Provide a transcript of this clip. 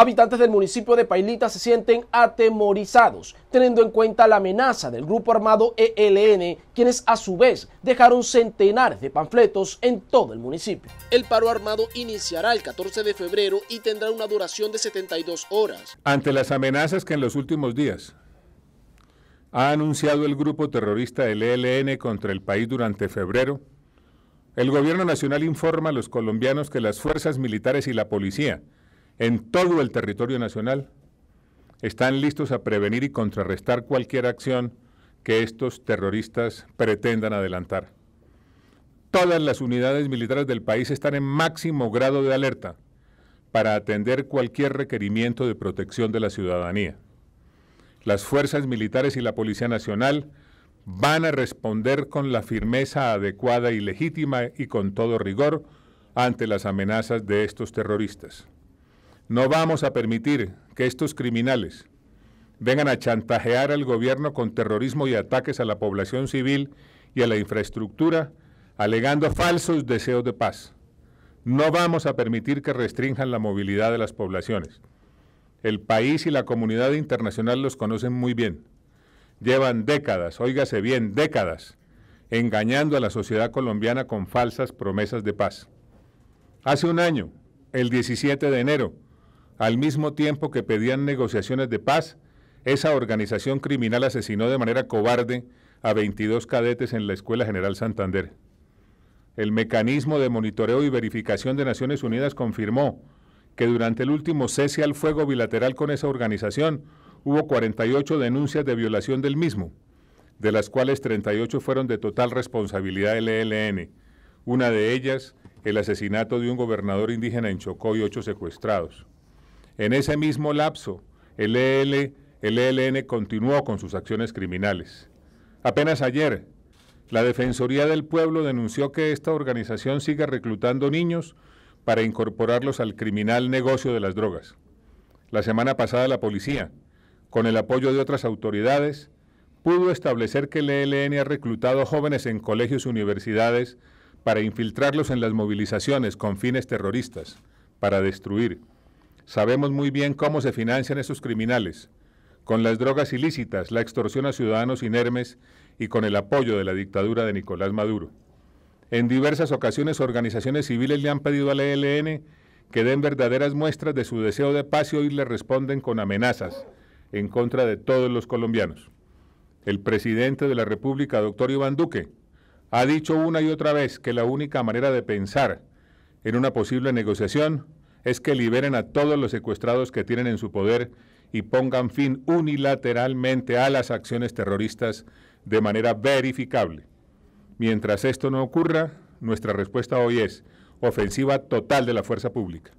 Habitantes del municipio de Pailita se sienten atemorizados, teniendo en cuenta la amenaza del grupo armado ELN, quienes a su vez dejaron centenares de panfletos en todo el municipio. El paro armado iniciará el 14 de febrero y tendrá una duración de 72 horas. Ante las amenazas que en los últimos días ha anunciado el grupo terrorista del ELN contra el país durante febrero, el gobierno nacional informa a los colombianos que las fuerzas militares y la policía en todo el territorio nacional están listos a prevenir y contrarrestar cualquier acción que estos terroristas pretendan adelantar. Todas las unidades militares del país están en máximo grado de alerta para atender cualquier requerimiento de protección de la ciudadanía. Las fuerzas militares y la Policía Nacional van a responder con la firmeza adecuada y legítima y con todo rigor ante las amenazas de estos terroristas. No vamos a permitir que estos criminales vengan a chantajear al gobierno con terrorismo y ataques a la población civil y a la infraestructura, alegando falsos deseos de paz. No vamos a permitir que restrinjan la movilidad de las poblaciones. El país y la comunidad internacional los conocen muy bien. Llevan décadas, óigase bien, décadas, engañando a la sociedad colombiana con falsas promesas de paz. Hace un año, el 17 de enero, al mismo tiempo que pedían negociaciones de paz, esa organización criminal asesinó de manera cobarde a 22 cadetes en la Escuela General Santander. El mecanismo de monitoreo y verificación de Naciones Unidas confirmó que durante el último cese al fuego bilateral con esa organización hubo 48 denuncias de violación del mismo, de las cuales 38 fueron de total responsabilidad del ELN, una de ellas el asesinato de un gobernador indígena en Chocó y ocho secuestrados. En ese mismo lapso, el, EL, el ELN continuó con sus acciones criminales. Apenas ayer, la Defensoría del Pueblo denunció que esta organización sigue reclutando niños para incorporarlos al criminal negocio de las drogas. La semana pasada la policía, con el apoyo de otras autoridades, pudo establecer que el ELN ha reclutado jóvenes en colegios y universidades para infiltrarlos en las movilizaciones con fines terroristas, para destruir. Sabemos muy bien cómo se financian esos criminales, con las drogas ilícitas, la extorsión a ciudadanos inermes y con el apoyo de la dictadura de Nicolás Maduro. En diversas ocasiones organizaciones civiles le han pedido al ELN que den verdaderas muestras de su deseo de paz y hoy le responden con amenazas en contra de todos los colombianos. El presidente de la República, doctor Iván Duque, ha dicho una y otra vez que la única manera de pensar en una posible negociación es que liberen a todos los secuestrados que tienen en su poder y pongan fin unilateralmente a las acciones terroristas de manera verificable. Mientras esto no ocurra, nuestra respuesta hoy es ofensiva total de la fuerza pública.